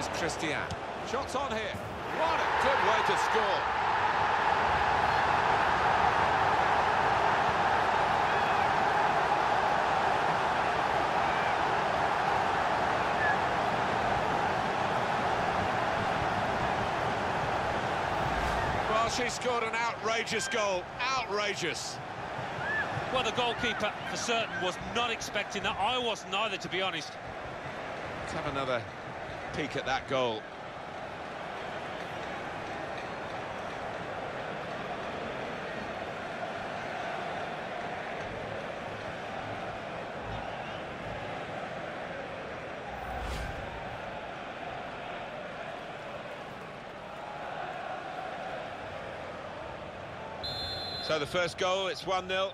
Here's Cristiane. Shots on here. What a good way to score. Well, she scored an outrageous goal. Outrageous. Well, the goalkeeper, for certain, was not expecting that. I wasn't either, to be honest. Let's have another peek at that goal. So the first goal, it's 1-0.